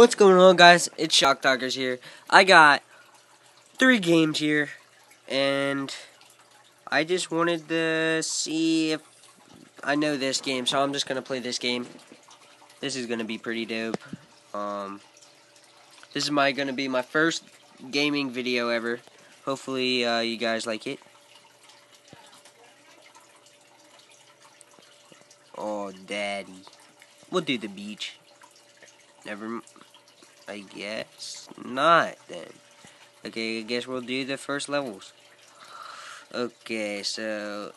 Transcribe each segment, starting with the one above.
What's going on, guys? It's Shock Talkers here. I got three games here, and I just wanted to see if I know this game, so I'm just gonna play this game. This is gonna be pretty dope. Um, this is my gonna be my first gaming video ever. Hopefully, uh, you guys like it. Oh, daddy. We'll do the beach. Never. I guess not then. Okay, I guess we'll do the first levels. Okay, so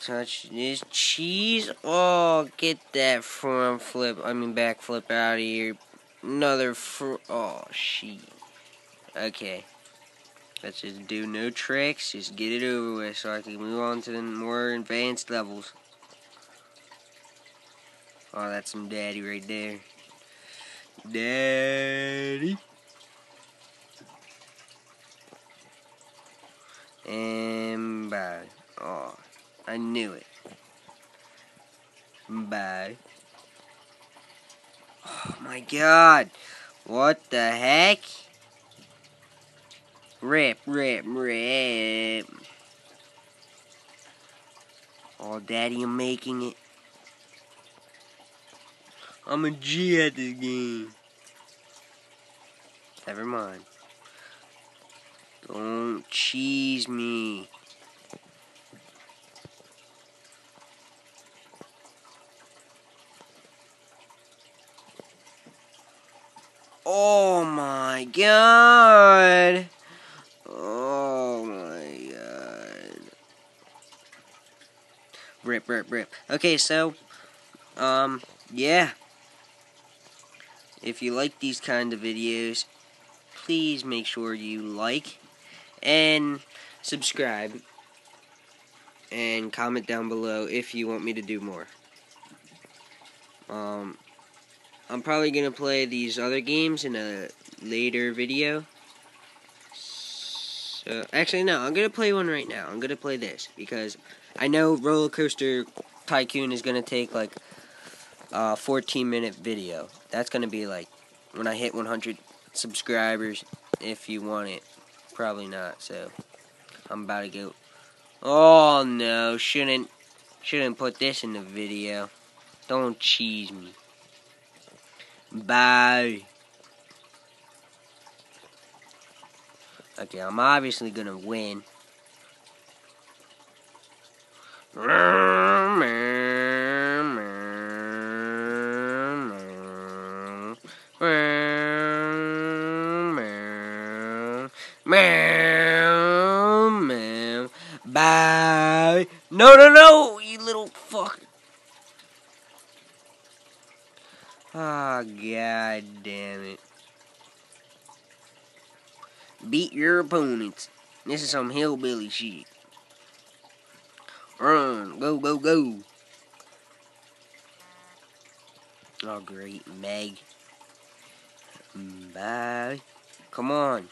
touch this cheese. Oh, get that front flip. I mean back flip out of here. Another fr. Oh, she. Okay. Let's just do no tricks. Just get it over with so I can move on to the more advanced levels. Oh, that's some daddy right there. Daddy. And bye. Oh, I knew it. Bye. Oh my god. What the heck? Rip, rip, rip. Oh, Daddy, I'm making it. I'm a G at this game. Never mind. Don't cheese me. Oh my god. Oh my god. Rip, rip, rip. Okay, so, um, yeah. If you like these kind of videos, please make sure you like and subscribe and comment down below if you want me to do more. Um, I'm probably going to play these other games in a later video. So, actually, no, I'm going to play one right now. I'm going to play this because I know Roller Coaster Tycoon is going to take like a 14 minute video. That's going to be like when I hit 100 subscribers if you want it. Probably not, so I'm about to go. Oh no, shouldn't shouldn't put this in the video. Don't cheese me. Bye. Okay, I'm obviously gonna win. Meow, meow. Bye. No, no, no, you little fuck. Ah, oh, god damn it. Beat your opponents. This is some hillbilly shit. Run. Go, go, go. Oh, great. Meg. Bye. Come on.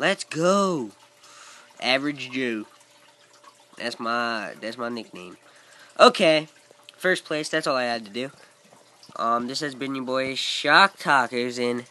Let's go. Average Joe. That's my that's my nickname. Okay. First place, that's all I had to do. Um, this has been your boy Shock Talkers and